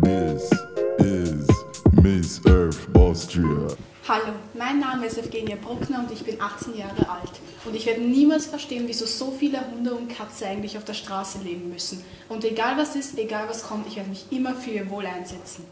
This is Miss Earth Austria. Hallo, mein Name ist Evgenia Bruckner und ich bin 18 Jahre alt. Und ich werde niemals verstehen, wieso so viele Hunde und Katzen eigentlich auf der Straße leben müssen. Und egal was ist, egal was kommt, ich werde mich immer für ihr Wohl einsetzen.